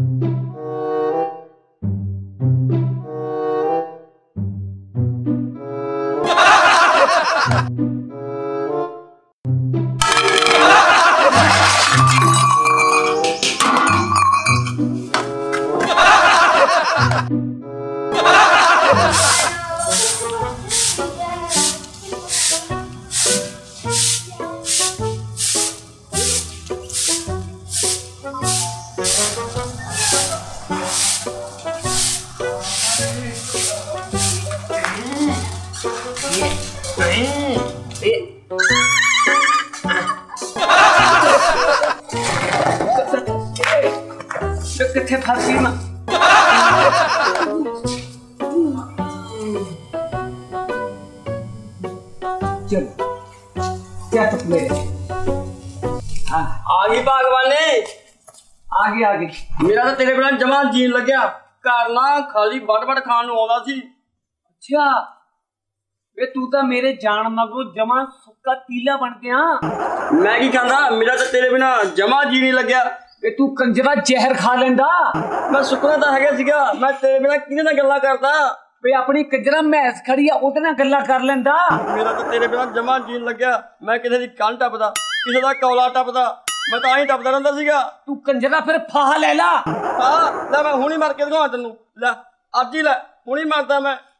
Ha ha ha! 끝에 박수만 चलो क्या तकले हाँ आगे। भगवान मेरा तो तेरे बिना जमा जीन लग्या गया। कारना खाली बट बट खान आ ਵੇ ਤੂੰ ਤਾਂ ਮੇਰੇ ਜਾਣ ਮਗਰੋਂ ਜਮਾ ਸੁੱਕਾ ਤੀਲਾ ਬਣ ਗਿਆ। ਮੈਂ ਕੀ ਕਹਿੰਦਾ ਮੇਰਾ ਤਾਂ ਤੇਰੇ ਬਿਨਾ ਜਮਾ ਜੀ ਨਹੀਂ ਲੱਗਿਆ। ਵੇ ਤੂੰ ਕੰਜਰਾ ਜ਼ਹਿਰ ਖਾ ਲੈਂਦਾ। ਮੈਂ ਸੁੱਕਣਾ ਤਾਂ ਹੈਗਾ ਸੀਗਾ। ਮੈਂ ਤੇਰੇ ਬਿਨਾ ਕਿਹਦੇ ਨਾਲ ਗੱਲਾਂ ਕਰਦਾ? ਵੇ ਆਪਣੀ ਕੰਜਰਾ ਮੈਸ ਖੜੀ ਆ ਉਹਦੇ ਨਾਲ ਗੱਲਾਂ ਕਰ ਲੈਂਦਾ। ਮੇਰਾ ਤਾਂ ਤੇਰੇ ਬਿਨਾ ਜਮਾ ਜੀਣ ਲੱਗਿਆ। ਮੈਂ ਕਿਸੇ ਦੀ ਕੰਨ ਟੱਪਦਾ ਕਿਸੇ ਦਾ ਕੌਲਾ ਟੱਪਦਾ। ਮੈਂ ਤਾਂ ਐਂ ਟੱਪਦਾ ਰਹਿੰਦਾ ਸੀਗਾ। ਤੂੰ ਕੰਜਰਾ ਫਿਰ ਫਾਹ ਲੈ ਲਾ। ਲੈ ਮੈਂ ਹੁਣੀ ਮਰ ਕੇ ਦਿਖਾਉਂ ਤੈਨੂੰ। ਲੈ ਅੱਜ ਹੀ ਲੈ ਹੁਣੀ ਮਰਦਾ ਮੈਂ।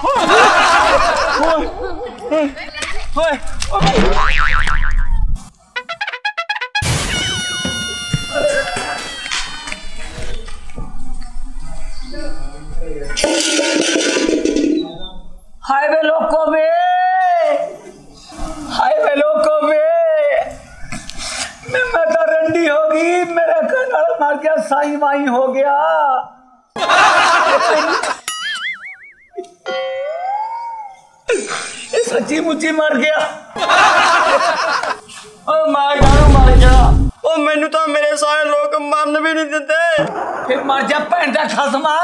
हाय हाय वे मैं मैं तो रंडी होगी मेरा घर मार गया साई माई हो गया। मच्छी मुच्छी मर गया। मैं मर गया मैनू तो मेरे सारे लोग भी नहीं देते। फिर मर जा भैन का खसमा।